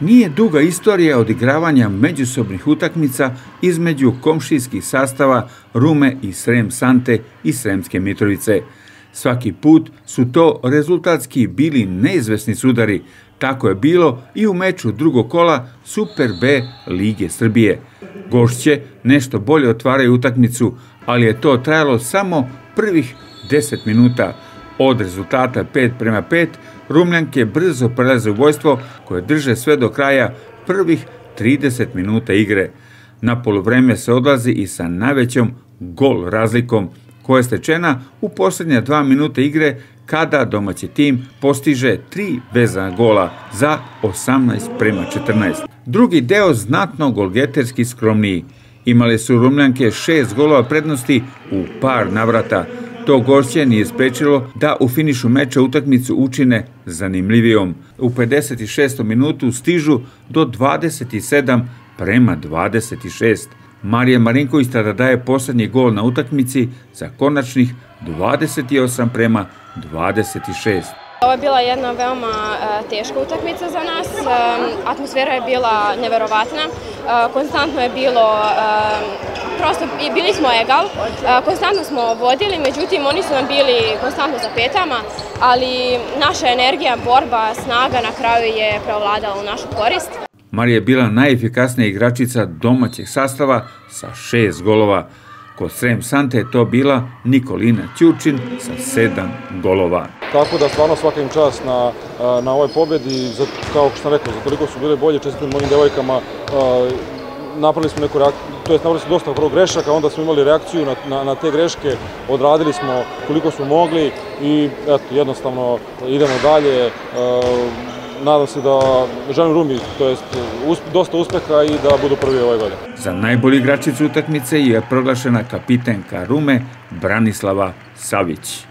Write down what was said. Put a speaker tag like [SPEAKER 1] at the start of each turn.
[SPEAKER 1] Nije duga istorija odigravanja međusobnih utakmica između komšijskih sastava Rume i Srem Sante i Sremske Mitrovice. Svaki put su to rezultatski bili neizvesni sudari, tako je bilo i u meču drugog kola Super B Lige Srbije. Gošće nešto bolje otvaraju utakmicu, ali je to trajalo samo prvih 10 minuta. Od rezultata 5 prema 5, Rumljanke brzo prelaze u vojstvo koje drže sve do kraja prvih 30 minuta igre. Na polovreme se odlazi i sa najvećom gol razlikom koja je stečena u posljednja dva minuta igre kada domaći tim postiže tri vezana gola za 18 prema 14. Drugi deo znatno golgeterski skromniji. Imali su Rumljanke šest golova prednosti u par navrata. To gošće nije sprečilo da u finišu meča utakmicu učine zanimljivijom. U 56. minutu stižu do 27 prema 26. Marija Marinković tada daje poslednji gol na utakmici za konačnih 28 prema 26.
[SPEAKER 2] Ovo je bila jedna veoma e, teška utakmica za nas. E, atmosfera je bila neverovatna. E, konstantno je bilo, prosto bili smo egal, konstantno smo vodili, međutim oni su nam bili konstantno za petama, ali naša energija, borba, snaga na kraju je preovladala u našu korist.
[SPEAKER 1] Marija je bila najefikasnija igračica domaćeg sastava sa šest golova. Kod Srem Sante je to bila Nikolina Ćučin sa sedam golova.
[SPEAKER 3] Tako da stvarno svaka im čast na, na ovoj pobedi, za, kao što sam rekao, za toliko su bile bolje, čestitim mojim devojkama, napravili smo neku reakciju, to je napravili smo dosta prvo grešaka, onda smo imali reakciju na, na, na te greške, odradili smo koliko smo mogli i eto, jednostavno idemo dalje nadam se da želim Rumi, to jest dosta uspeha i da budu prvi ove godine.
[SPEAKER 1] Za najbolji igračicu utakmice je proglašena kapitenka Rume Branislava Savić.